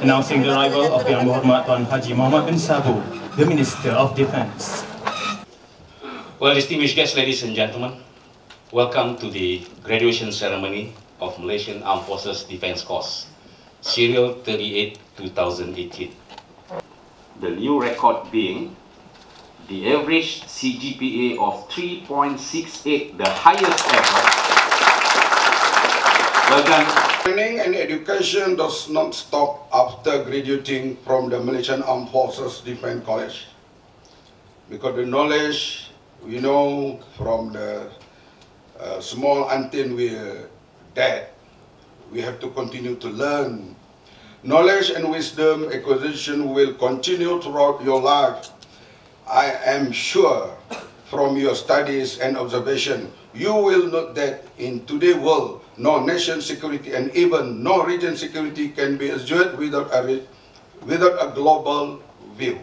announcing the arrival of the Muhammad Tuan Haji Mohamad bin Sabu, the Minister of Defence. Well, distinguished guests, ladies and gentlemen, welcome to the graduation ceremony of Malaysian Armed Forces Defence Course, Serial 38 2018. The new record being the average CGPA of 3.68, the highest ever. Well done. Training and education does not stop after graduating from the Malaysian Armed Forces Defence College. Because the knowledge we know from the uh, small until we're dead, we have to continue to learn. Knowledge and wisdom acquisition will continue throughout your life. I am sure from your studies and observation, you will note that in today's world, no nation security and even no region security can be assured without a, without a global view.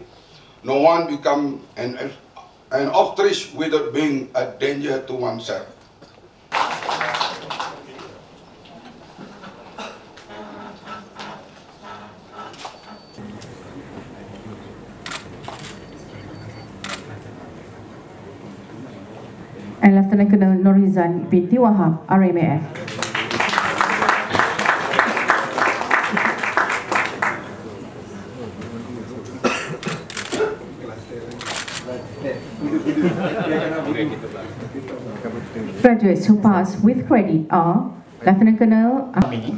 No one become an, an ostrich without being a danger to oneself. and Lieutenant Colonel Norizan binti Wahab, RMAF. Graduates who pass with credit are Lieutenant Colonel uh, Kami,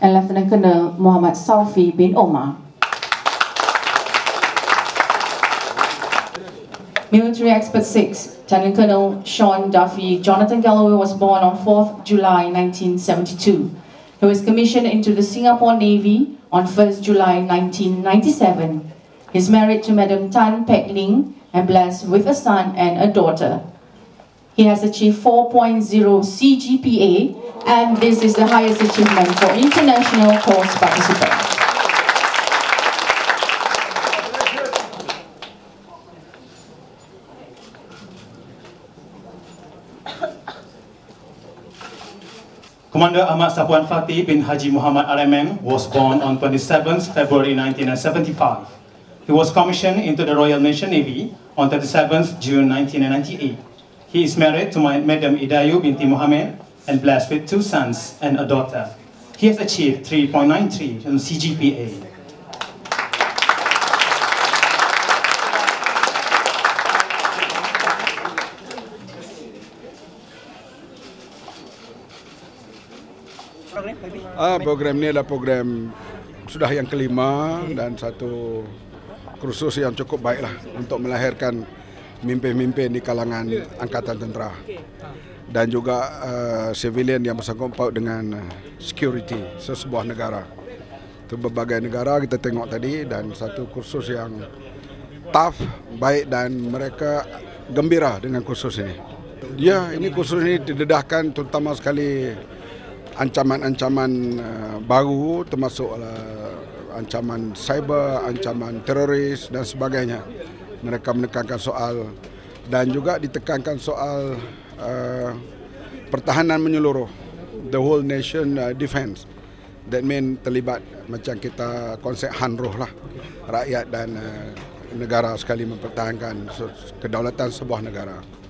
and Lieutenant Colonel Muhammad Saufi bin Omar. Military Expert 6, Lieutenant Colonel Sean Duffy Jonathan Galloway was born on 4th July 1972. He was commissioned into the Singapore Navy on 1st July 1997. He is married to Madam Tan Pek Ling and blessed with a son and a daughter. He has achieved 4.0 CGPA and this is the highest achievement for international course participants. Commander Ahmad Sapuan Fatih bin Haji Muhammad RMM was born on 27th February 1975. He was commissioned into the Royal Malaysian Navy on 37th June 1998. He is married to Madam Idayu binti Muhammad and blessed with two sons and a daughter. He has achieved 3.93 in CGPA. Ah, program ini adalah program sudah yang kelima dan satu kursus yang cukup baiklah untuk melahirkan mimpin-mimpin di kalangan angkatan tentera. Dan juga uh, civilian yang bersangkut paut dengan security sesebuah negara. Itu berbagai negara kita tengok tadi dan satu kursus yang tough, baik dan mereka gembira dengan kursus ini. Ya, ini kursus ini didedahkan terutama sekali ancaman-ancaman uh, baru termasuk uh, ancaman cyber, ancaman teroris dan sebagainya. Mereka menekankan soal dan juga ditekankan soal uh, pertahanan menyeluruh, the whole nation uh, defense. That mean terlibat macam kita konsep hanroh lah, rakyat dan uh, negara sekali mempertahankan kedaulatan sebuah negara.